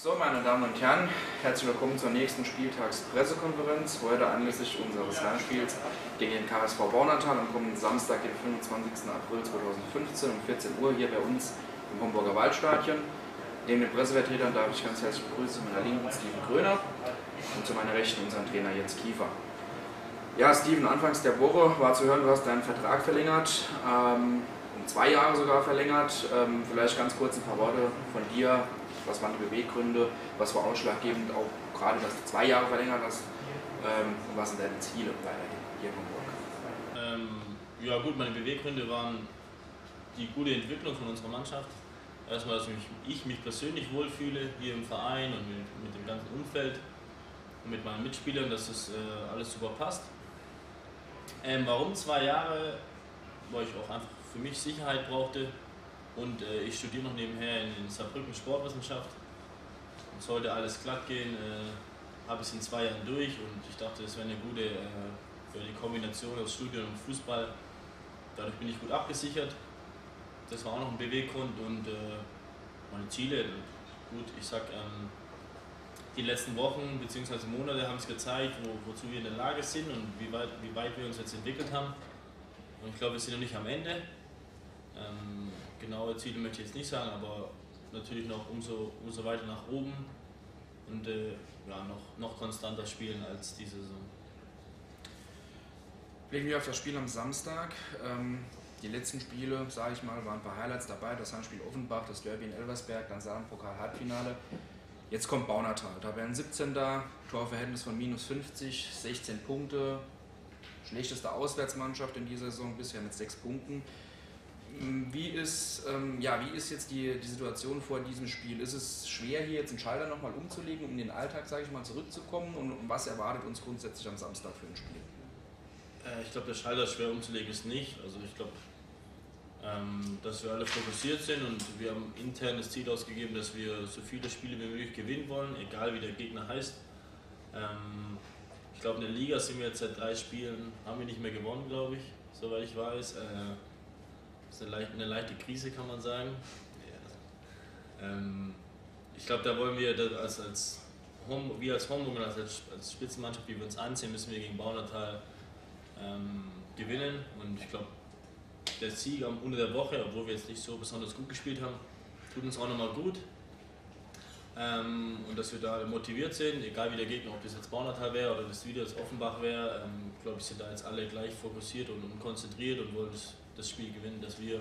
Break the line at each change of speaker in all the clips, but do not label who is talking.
So, meine Damen und Herren, herzlich willkommen zur nächsten Spieltagspressekonferenz. Heute anlässlich unseres Heimspiels gegen den KSV Baunatal am kommenden Samstag, den 25. April 2015 um 14 Uhr hier bei uns im Homburger Waldstadion. Neben den Pressevertretern darf ich ganz herzlich begrüßen zu meiner Linken Steven Gröner und zu meiner Rechten unseren Trainer Jens Kiefer. Ja, Steven, anfangs der Woche war zu hören, du hast deinen Vertrag verlängert, ähm, um zwei Jahre sogar verlängert. Ähm, vielleicht ganz kurz ein paar Worte von dir, was waren die Beweggründe? Was war ausschlaggebend, auch gerade, dass du zwei Jahre verlängert hast? Ähm, und was sind deine Ziele weiterhin hier in Hamburg?
Ähm, ja gut, meine Beweggründe waren die gute Entwicklung von unserer Mannschaft. Erstmal, dass ich mich persönlich wohlfühle hier im Verein und mit, mit dem ganzen Umfeld und mit meinen Mitspielern, dass das äh, alles super passt. Ähm, warum zwei Jahre? Weil ich auch einfach für mich Sicherheit brauchte, und äh, ich studiere noch nebenher in, Saarbrücken Sportwissenschaft. Und sollte alles glatt gehen, äh, habe ich es in zwei Jahren durch und ich dachte, es wäre eine gute äh, für die Kombination aus Studium und Fußball. Dadurch bin ich gut abgesichert. Das war auch noch ein Beweggrund und äh, meine Ziele. Gut, ich sag, ähm, die letzten Wochen bzw. Monate haben es gezeigt, wo, wozu wir in der Lage sind und wie weit, wie weit wir uns jetzt entwickelt haben. Und ich glaube, wir sind noch nicht am Ende. Ähm, genaue Ziele möchte ich jetzt nicht sagen, aber natürlich noch umso, umso weiter nach oben und äh, ja, noch, noch konstanter spielen als diese Saison.
Blicken wir auf das Spiel am Samstag. Ähm, die letzten Spiele, sage ich mal, waren ein paar Highlights dabei. Das Heimspiel Offenbach, das Derby in Elversberg, dann Saarland-Pokal-Halbfinale. Jetzt kommt Baunatal. Da wären 17 da, Torverhältnis von minus 50, 16 Punkte. Schlechteste Auswärtsmannschaft in dieser Saison bisher mit 6 Punkten. Wie ist, ähm, ja, wie ist jetzt die, die Situation vor diesem Spiel? Ist es schwer, hier jetzt einen Schalter nochmal umzulegen, um den Alltag, sage ich mal, zurückzukommen? Und, und was erwartet uns grundsätzlich am Samstag für ein Spiel?
Äh, ich glaube, der Schalter schwer umzulegen ist nicht. Also ich glaube, ähm, dass wir alle fokussiert sind und wir haben intern das Ziel ausgegeben, dass wir so viele Spiele wie möglich gewinnen wollen, egal wie der Gegner heißt. Ähm, ich glaube, in der Liga sind wir jetzt seit drei Spielen, haben wir nicht mehr gewonnen, glaube ich, soweit ich weiß. Äh, ist eine, leicht, eine leichte Krise, kann man sagen. Ja. Ähm, ich glaube, da wollen wir als, als wir als Homburg als, als Spitzenmannschaft, wie wir uns anziehen, müssen wir gegen Baunatal ähm, gewinnen. Und ich glaube, der Sieg am Ende der Woche, obwohl wir jetzt nicht so besonders gut gespielt haben, tut uns auch nochmal gut. Ähm, und dass wir da motiviert sind, egal wie der Gegner, ob das jetzt Baunatal wäre oder das wieder jetzt Offenbach wäre, ähm, glaube ich, sind da jetzt alle gleich fokussiert und, und konzentriert und wollen das das Spiel gewinnen, dass wir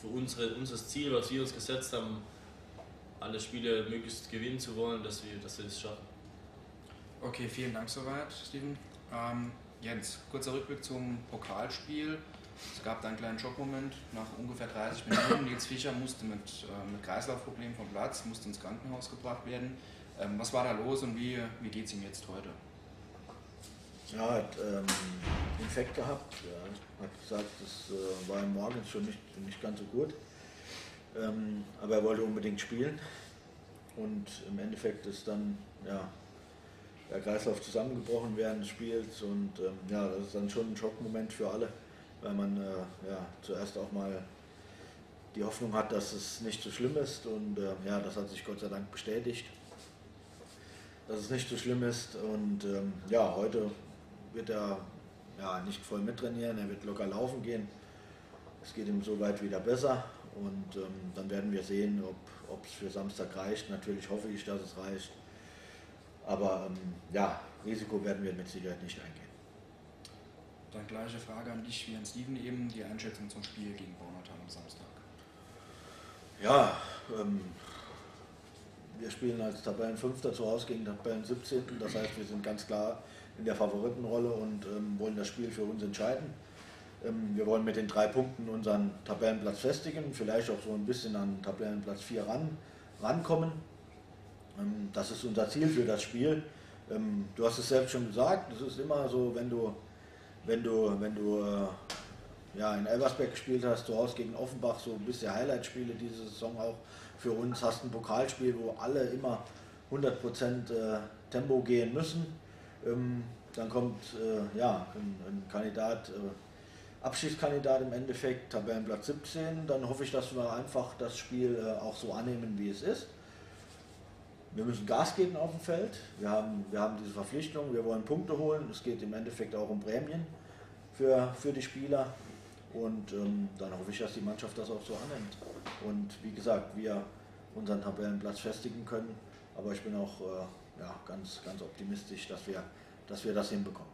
für unsere, unser Ziel, was wir uns gesetzt haben, alle Spiele möglichst gewinnen zu wollen, dass wir, dass wir das schaffen.
Okay, vielen Dank soweit, Steven. Ähm, Jens, kurzer Rückblick zum Pokalspiel. Es gab da einen kleinen Schockmoment nach ungefähr 30 Minuten. Nils Fischer musste mit, äh, mit Kreislaufproblemen vom Platz, musste ins Krankenhaus gebracht werden. Ähm, was war da los und wie, wie geht es ihm jetzt heute?
Ja, hat ähm, Infekt gehabt. Ja. Hat gesagt, das äh, war morgens schon nicht, nicht ganz so gut. Ähm, aber er wollte unbedingt spielen. Und im Endeffekt ist dann ja, der Kreislauf zusammengebrochen während des Spiels. Und ähm, ja, das ist dann schon ein Schockmoment für alle, weil man äh, ja, zuerst auch mal die Hoffnung hat, dass es nicht so schlimm ist. Und äh, ja, das hat sich Gott sei Dank bestätigt dass es nicht so schlimm ist. Und ähm, ja, heute wird er ja, nicht voll mittrainieren, er wird locker laufen gehen. Es geht ihm soweit wieder besser und ähm, dann werden wir sehen, ob es für Samstag reicht. Natürlich hoffe ich, dass es reicht. Aber ähm, ja, Risiko werden wir mit Sicherheit nicht eingehen.
Dann gleiche Frage an dich wie an Steven eben, die Einschätzung zum Spiel gegen Bornatal am Samstag.
Ja, ähm, wir spielen als Tabellenfünfter zu Hause gegen Tabellen 17. Das heißt, wir sind ganz klar in der Favoritenrolle und ähm, wollen das Spiel für uns entscheiden. Ähm, wir wollen mit den drei Punkten unseren Tabellenplatz festigen, vielleicht auch so ein bisschen an Tabellenplatz 4 ran, rankommen. Ähm, das ist unser Ziel für das Spiel. Ähm, du hast es selbst schon gesagt, es ist immer so, wenn du, wenn du, wenn du äh, ja, in Elversberg gespielt hast, zu Hause gegen Offenbach, so ein bisschen Highlight-Spiele diese Saison auch für uns, hast ein Pokalspiel, wo alle immer 100% äh, Tempo gehen müssen ähm, dann kommt äh, ja, ein, Kandidat, Abschiedskandidat im Endeffekt, Tabellenplatz 17. Dann hoffe ich, dass wir einfach das Spiel auch so annehmen, wie es ist. Wir müssen Gas geben auf dem Feld. Wir haben, wir haben diese Verpflichtung, wir wollen Punkte holen. Es geht im Endeffekt auch um Prämien für, für die Spieler. Und ähm, dann hoffe ich, dass die Mannschaft das auch so annimmt. Und wie gesagt, wir unseren Tabellenplatz festigen können. Aber ich bin auch äh, ja, ganz, ganz optimistisch, dass wir, dass wir das hinbekommen.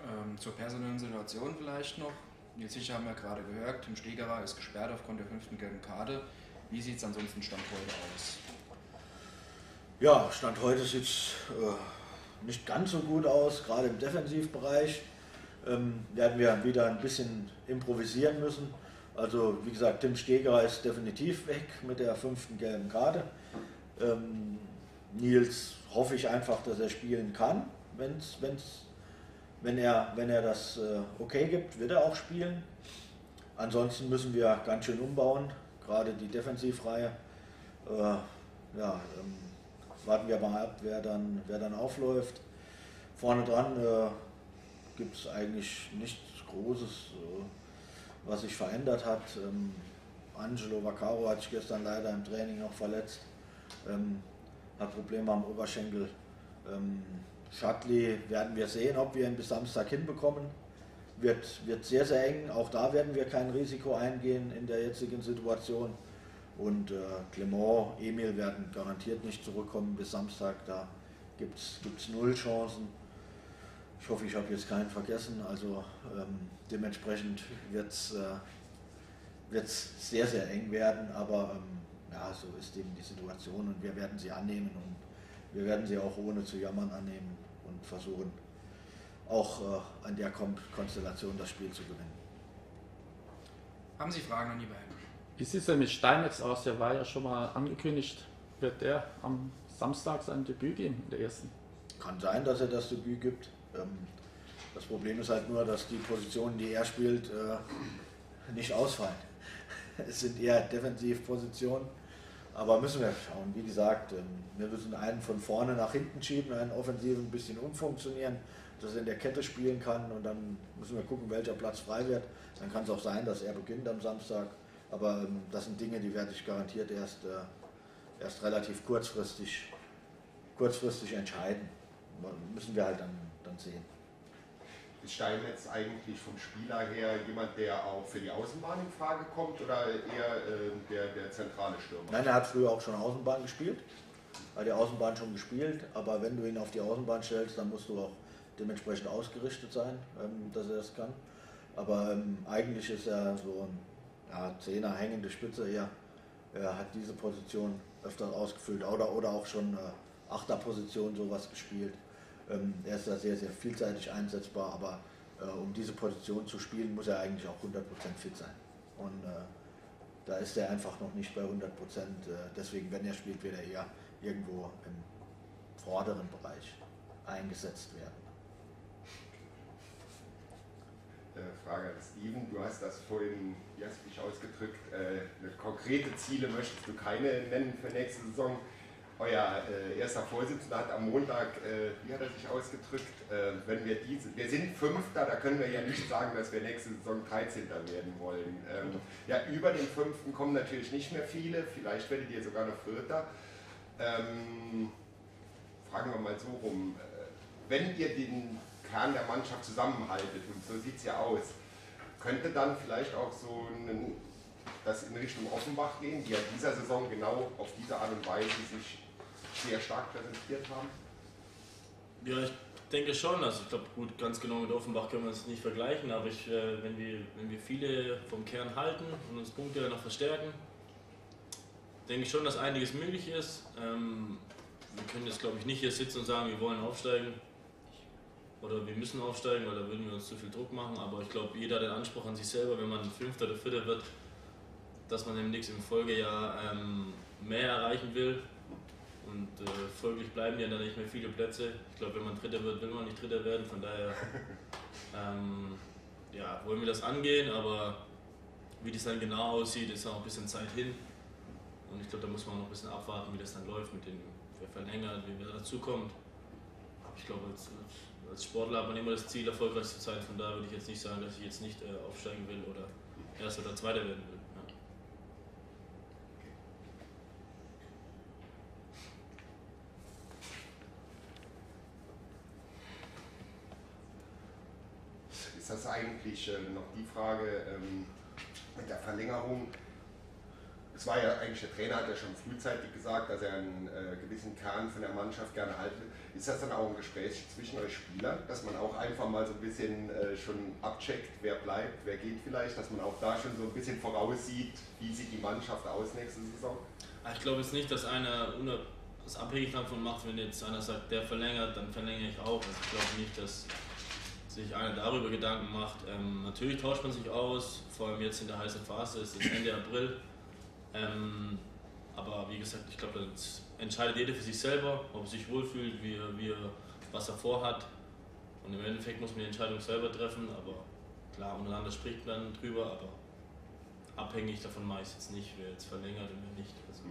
Ähm, zur personellen Situation vielleicht noch. Jetzt sicher haben wir gerade gehört, Tim Stegerer ist gesperrt aufgrund der fünften gelben Karte. Wie sieht es ansonsten Stand heute aus?
Ja, Stand heute sieht es äh, nicht ganz so gut aus, gerade im Defensivbereich. Ähm, werden wir wieder ein bisschen improvisieren müssen. Also wie gesagt, Tim Stegerer ist definitiv weg mit der fünften gelben Karte. Ähm, Nils hoffe ich einfach, dass er spielen kann. Wenn's, wenn's, wenn, er, wenn er das äh, okay gibt, wird er auch spielen. Ansonsten müssen wir ganz schön umbauen, gerade die Defensivreihe. Äh, ja, ähm, warten wir mal ab, wer dann, wer dann aufläuft. Vorne dran äh, gibt es eigentlich nichts Großes, äh, was sich verändert hat. Ähm, Angelo Vaccaro hat sich gestern leider im Training noch verletzt, ähm, hat Probleme am Oberschenkel. Ähm, Schadli werden wir sehen, ob wir ihn bis Samstag hinbekommen. Wird, wird sehr, sehr eng. Auch da werden wir kein Risiko eingehen in der jetzigen Situation. Und äh, Clement, Emil werden garantiert nicht zurückkommen bis Samstag. Da gibt es null Chancen. Ich hoffe, ich habe jetzt keinen vergessen. Also ähm, dementsprechend wird es äh, sehr, sehr eng werden. Aber ähm, ja, so ist eben die Situation und wir werden sie annehmen und wir werden sie auch ohne zu jammern annehmen und versuchen auch äh, an der Konstellation das Spiel zu gewinnen.
Haben Sie Fragen an die beiden?
Wie sieht es denn mit Steinmetz aus? Der war ja schon mal angekündigt. Wird der am Samstag sein Debüt geben in der ersten?
Kann sein, dass er das Debüt gibt. Ähm, das Problem ist halt nur, dass die Positionen, die er spielt, äh, nicht ausfallen. Es sind eher Defensivpositionen. Aber müssen wir schauen. Wie gesagt, ähm, wir müssen einen von vorne nach hinten schieben, einen offensiven ein bisschen umfunktionieren, dass er in der Kette spielen kann und dann müssen wir gucken, welcher Platz frei wird. Dann kann es auch sein, dass er beginnt am Samstag aber ähm, das sind Dinge, die werde ich garantiert erst, äh, erst relativ kurzfristig, kurzfristig entscheiden. Müssen wir halt dann, dann sehen.
Ist Steinmetz eigentlich vom Spieler her jemand, der auch für die Außenbahn in Frage kommt oder eher äh, der, der zentrale Stürmer?
Nein, er hat früher auch schon Außenbahn gespielt. Hat die Außenbahn schon gespielt, aber wenn du ihn auf die Außenbahn stellst, dann musst du auch dementsprechend ausgerichtet sein, ähm, dass er das kann. Aber ähm, eigentlich ist er so ein ja, Zehner, hängende Spitze eher. Er hat diese Position öfters ausgefüllt oder, oder auch schon äh, Achterposition sowas gespielt. Ähm, er ist da sehr, sehr vielseitig einsetzbar, aber äh, um diese Position zu spielen, muss er eigentlich auch 100% fit sein. Und äh, da ist er einfach noch nicht bei 100%. Äh, deswegen, wenn er spielt, wird er eher irgendwo im vorderen Bereich eingesetzt werden.
Äh, Frage an Steven. Du hast das vorhin, dich ausgedrückt, äh, konkrete Ziele möchtest du keine nennen für nächste Saison. Euer äh, erster Vorsitzender hat am Montag, äh, wie hat er sich ausgedrückt, äh, wenn wir diese, wir sind Fünfter, da können wir ja nicht sagen, dass wir nächste Saison 13. werden wollen. Ähm, ja, über den Fünften kommen natürlich nicht mehr viele, vielleicht werdet ihr sogar noch Vierter. Ähm, fragen wir mal so rum, äh, wenn ihr den Kern der Mannschaft zusammenhaltet, und so sieht es ja aus, könnte dann vielleicht auch so ein, das in Richtung Offenbach gehen, die ja dieser Saison genau auf diese Art und Weise sich sehr stark präsentiert haben?
Ja, ich denke schon. Also ich glaube, gut, ganz genau mit Offenbach können wir es nicht vergleichen, aber ich, äh, wenn, wir, wenn wir viele vom Kern halten und uns Punkte noch verstärken, denke ich schon, dass einiges möglich ist. Ähm, wir können jetzt, glaube ich, nicht hier sitzen und sagen, wir wollen aufsteigen oder wir müssen aufsteigen, weil da würden wir uns zu viel Druck machen. Aber ich glaube, jeder hat den Anspruch an sich selber, wenn man Fünfter oder Vierter wird, dass man im nächsten Folgejahr ähm, mehr erreichen will. Und äh, folglich bleiben ja dann nicht mehr viele Plätze. Ich glaube, wenn man Dritter wird, will man nicht Dritter werden. Von daher ähm, ja, wollen wir das angehen, aber wie das dann genau aussieht, ist auch ein bisschen Zeit hin. Und ich glaube, da muss man noch ein bisschen abwarten, wie das dann läuft mit den wer verlängert, wie wer dazukommt. Ich glaube, als, als als Sportler hat man immer das Ziel, erfolgreich zu sein. Von daher würde ich jetzt nicht sagen, dass ich jetzt nicht äh, aufsteigen will oder Erster oder Zweiter werden will. Ja.
Ist das eigentlich äh, noch die Frage ähm, mit der Verlängerung? Es war ja eigentlich, der Trainer hat ja schon frühzeitig gesagt, dass er einen äh, gewissen Kern von der Mannschaft gerne halten will. Ist das dann auch ein Gespräch zwischen euch Spielern, dass man auch einfach mal so ein bisschen äh, schon abcheckt, wer bleibt, wer geht vielleicht, dass man auch da schon so ein bisschen voraussieht, wie sieht die Mannschaft aus nächste Saison?
Ah, ich glaube jetzt nicht, dass einer das abhängig davon macht, wenn jetzt einer sagt, der verlängert, dann verlängere ich auch. Also ich glaube nicht, dass sich einer darüber Gedanken macht. Ähm, natürlich tauscht man sich aus, vor allem jetzt in der heißen Phase, es ist Ende April. Ähm, aber wie gesagt, ich glaube, das entscheidet jeder für sich selber, ob er sich wohlfühlt, wie wie was er vorhat. Und im Endeffekt muss man die Entscheidung selber treffen, aber klar, untereinander spricht man drüber, aber abhängig davon mache ich es jetzt nicht, wer jetzt verlängert und wer nicht. Also,